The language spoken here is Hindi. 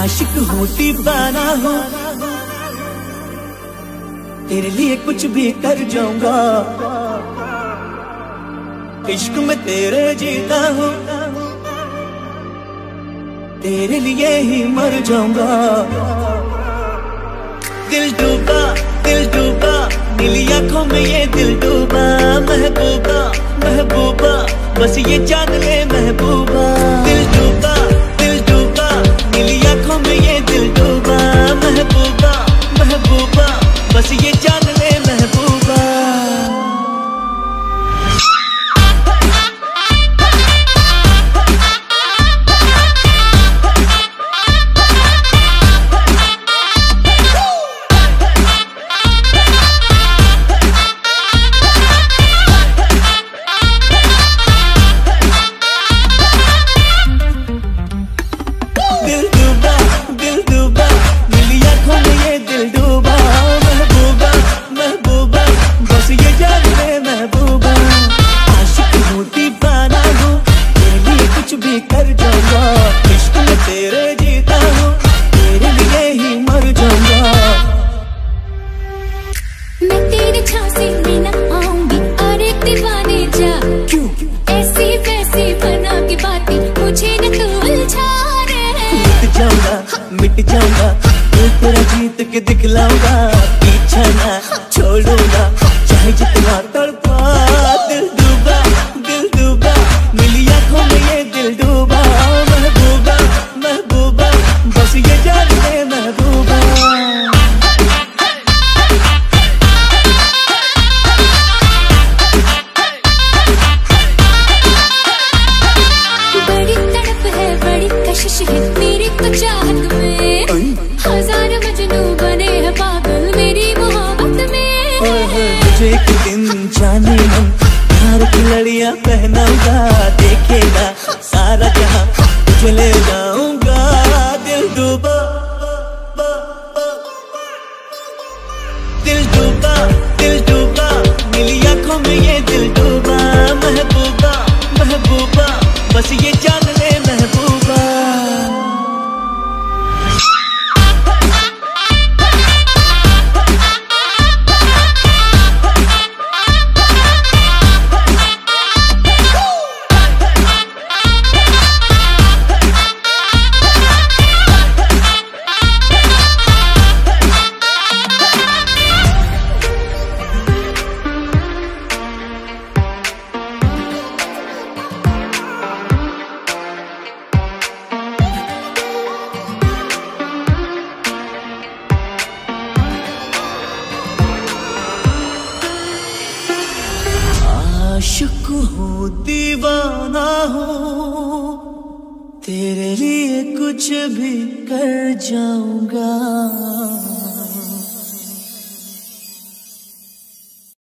आशिक हूँ दीवाना हूँ। तेरे लिए कुछ भी कर जाऊँगा। इश्क में तेरे जीता हूँ। तेरे लिए ही मर जाऊँगा। दिल डूबा दिल डूबा नीली आँखों में ये दिल डूबा। महबूबा महबूबा, बस ये जान ले महबूबा। मिट जाऊँगा तेरा जीत के दिखलाऊँगा। पीछा ना छोड़ूँगा। चाहे जितना तड़पा में तुझे एक दिन जाने मन प्यार की लड़ियाँ पहनाऊँगा, देखेगा सारा जहाँ। तुझे ले जाऊँगा, दिल डूबा। दिल डूबा दिल डूबा नीली आँखों ये दिल डूबा, महबूबा महबूबा। बस ये जान आशिक हो दीवाना हो तेरे लिए कुछ भी कर जाऊँगा।